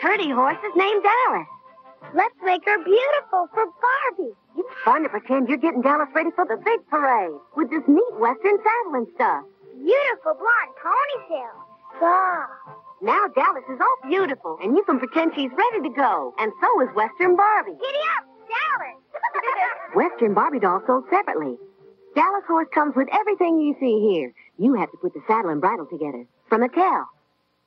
pretty horse is named Dallas. Let's make her beautiful for Barbie. It's fun to pretend you're getting Dallas ready for the big parade with this neat western saddle and stuff. Beautiful blonde ponytail. Ah. Now Dallas is all beautiful, and you can pretend she's ready to go. And so is Western Barbie. Giddy up, Dallas. Western Barbie doll sold separately. Dallas horse comes with everything you see here. You have to put the saddle and bridle together. From a Mattel.